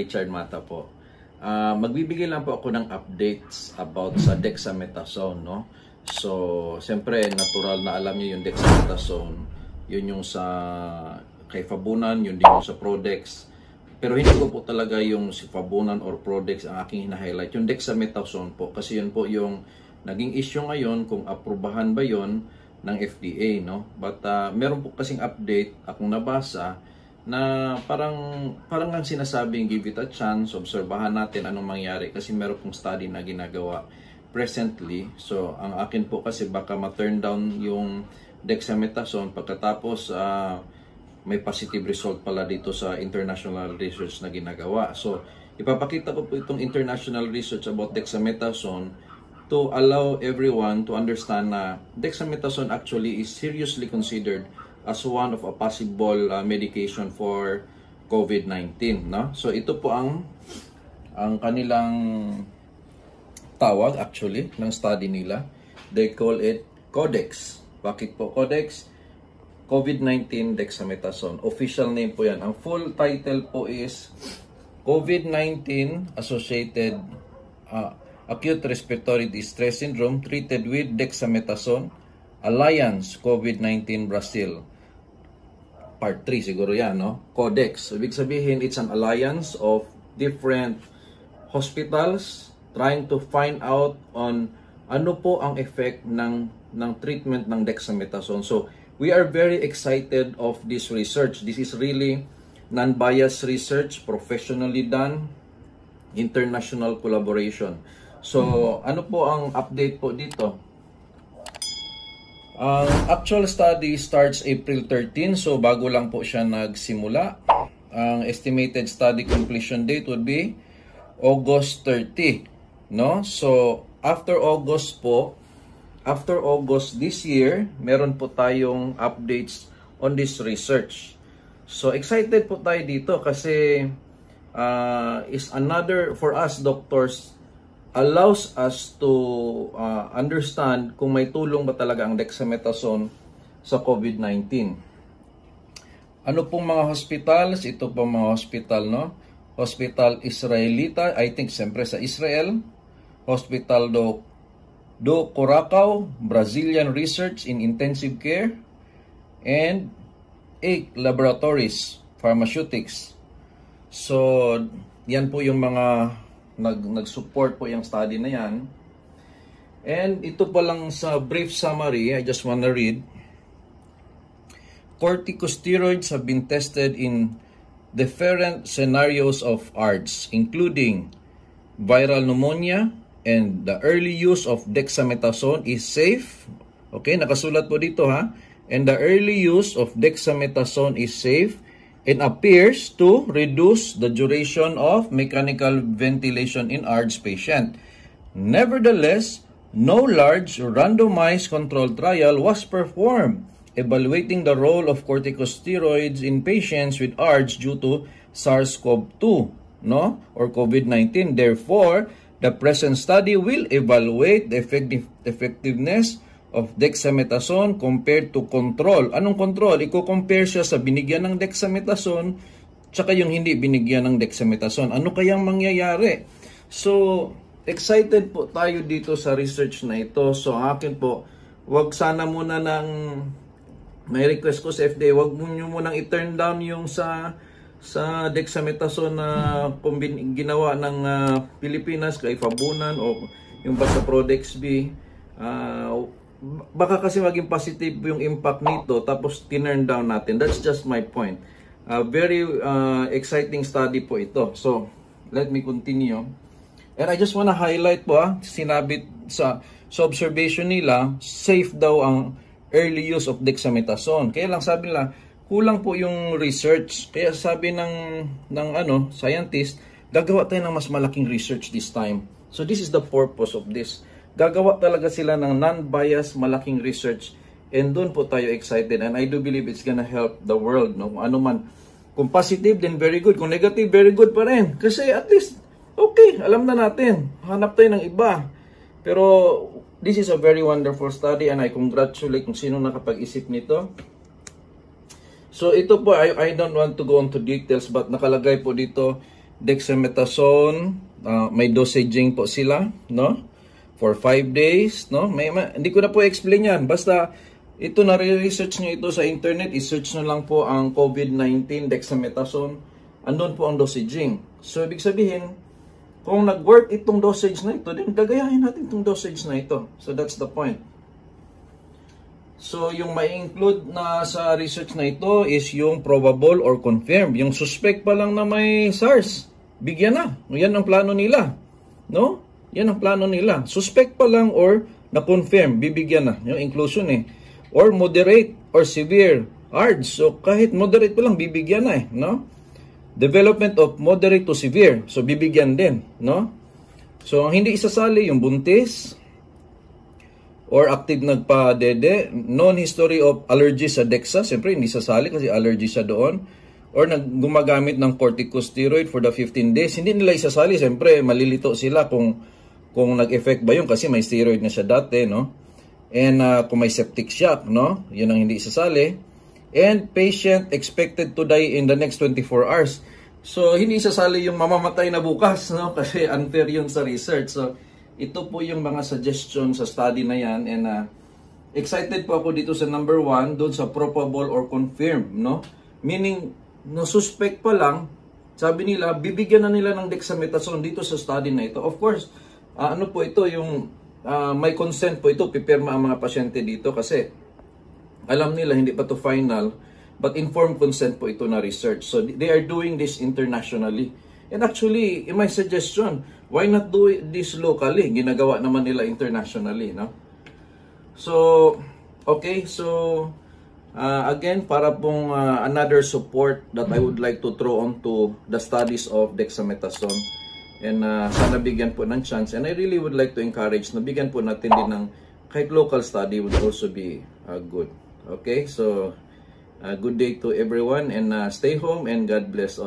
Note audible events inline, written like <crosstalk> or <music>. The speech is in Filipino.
Richard Mata po. Ah, magbibigay lang po ako ng updates about sa dexamethasone, no? So, siyempre, natural na alam niyo yung dexamethasone. Yun yung sa kay Fabunan, yun din yung sa Prodex. Pero hindi ko po talaga yung si Fabunan or Prodex ang aking hina-highlight. Yung dexamethasone po, kasi yun po yung naging issue ngayon kung aprubahan ba yon ng FDA, no? But ah, meron po kasing update akong nabasa na parang parang ang sinasabing give it a chance, obserbahan natin anong mangyari kasi meron pong study na ginagawa presently. So, ang akin po kasi baka ma-turn down yung dexamethasone pagkatapos ah, may positive result pala dito sa international research na ginagawa. So, ipapakita ko po itong international research about dexamethasone to allow everyone to understand na dexamethasone actually is seriously considered as one of a possible uh, medication for COVID-19, no? So ito po ang ang kanilang tawag actually ng study nila. They call it Codex. Bakit po Codex? COVID-19 dexamethasone. Official name po yan. Ang full title po is COVID-19 Associated uh, Acute Respiratory Distress Syndrome treated with dexamethasone Alliance COVID-19 Brazil. Part 3 siguro yan, no? Codex. Ibig sabihin, it's an alliance of different hospitals trying to find out on ano po ang effect ng ng treatment ng dexamethasone. So, we are very excited of this research. This is really non-biased research, professionally done, international collaboration. So, ano po ang update po dito? Ang actual study starts April 13, so bago lang po siya nagsimula. Ang estimated study completion date would be August 30, no? So, after August po, after August this year, meron po tayong updates on this research. So, excited po tayo dito kasi uh, is another, for us doctors, allows us to uh, understand kung may tulong ba talaga ang dexamethasone sa COVID-19. Ano pong mga hospitals? Ito pong mga hospital, no? Hospital Israelita, I think siyempre sa Israel. Hospital do do Curacao, Brazilian Research in Intensive Care, and eight laboratories, pharmaceutics. So, yan po yung mga nag nag-support po yung study na yan. And ito pa lang sa brief summary, I just want to read. Corticosteroids have been tested in different scenarios of ARDS, including viral pneumonia, and the early use of dexamethasone is safe. Okay, nakasulat po dito ha. And the early use of dexamethasone is safe and appears to reduce the duration of mechanical ventilation in ARDS patient. Nevertheless, no large randomized controlled trial was performed evaluating the role of corticosteroids in patients with ARDS due to SARS-CoV-2 no or COVID-19. Therefore, the present study will evaluate the effective effectiveness of dexamethasone compared to control. Anong control? Iko-compare siya sa binigyan ng dexamethasone tsaka yung hindi binigyan ng dexamethasone. Ano kayang mangyayari? So, excited po tayo dito sa research na ito. So, akin po, wag sana muna ng may request ko sa FDA, wag mo nyo munang i-turn down yung sa sa dexamethasone na kombin, ginawa ng uh, Pilipinas kay Fabunan o yung basta Prodex B. Uh, baka kasi maging positive yung impact nito tapos tinurn down natin. That's just my point. Uh, very uh, exciting study po ito. So, let me continue. And I just wanna highlight po, ah, sinabi sa, sa observation nila, safe daw ang early use of dexamethasone. Kaya lang sabi nila, kulang po yung research. Kaya sabi ng, ng ano, scientist, gagawa tayo ng mas malaking research this time. So this is the purpose of this. Gagawa talaga sila ng non-biased malaking research and doon po tayo excited and I do believe it's gonna help the world. No? Kung ano man, kung positive, then very good. Kung negative, very good pa rin. Kasi at least, okay, alam na natin. Hanap tayo ng iba. Pero this is a very wonderful study and I congratulate kung sino nakapag-isip nito. So ito po, I, I don't want to go into details but nakalagay po dito dexamethasone, ah, may dosaging po sila, no? For 5 days, no? May, ma- hindi ko na po explain yan. Basta, ito na research nyo ito sa internet, i-search nyo lang po ang COVID-19 dexamethasone. Andun po ang dosaging. So, ibig sabihin, kung nag-work itong dosage na ito, then gagayahin natin itong dosage na ito. So, that's the point. So, yung may include na sa research na ito is yung probable or confirmed. Yung suspect pa lang na may SARS, bigyan na. Yan ang plano nila. No? Yan ang plano nila. Suspect pa lang or na-confirm, bibigyan na. Yung inclusion eh. Or moderate or severe ARDS. So, kahit moderate pa lang, bibigyan na eh. No? Development of moderate to severe. So, bibigyan din. No? So, ang hindi isasali, yung buntis, or active nagpa-dede, known history of allergy sa DEXA, siyempre hindi sasali kasi allergy siya doon, or nag gumagamit ng corticosteroid for the 15 days, hindi nila isasali, siyempre malilito sila kung kung nag-effect ba yun kasi may steroid na siya dati, no? And uh, kung may septic shock, no? Yun ang hindi isasali. And patient expected to die in the next 24 hours. So, hindi isasali yung mamamatay na bukas, no? <laughs> Kasi unfair yun sa research. So, ito po yung mga suggestion sa study na yan and uh, excited po ako dito sa number one doon sa probable or confirmed no meaning no suspect pa lang sabi nila bibigyan na nila ng dexamethasone dito sa study na ito of course uh, ano po ito yung uh, may consent po ito pipirma ang mga pasyente dito kasi alam nila hindi pa to final but informed consent po ito na research so they are doing this internationally And actually, in my suggestion, why not do this locally? Ginagawa naman nila internationally, no? So, okay, so uh, again, para pong uh, another support that I would like to throw onto the studies of dexamethasone. And uh, sana bigyan po ng chance. And I really would like to encourage na bigyan po natin din ng kahit local study would also be uh, good. Okay, so uh, good day to everyone and uh, stay home and God bless all.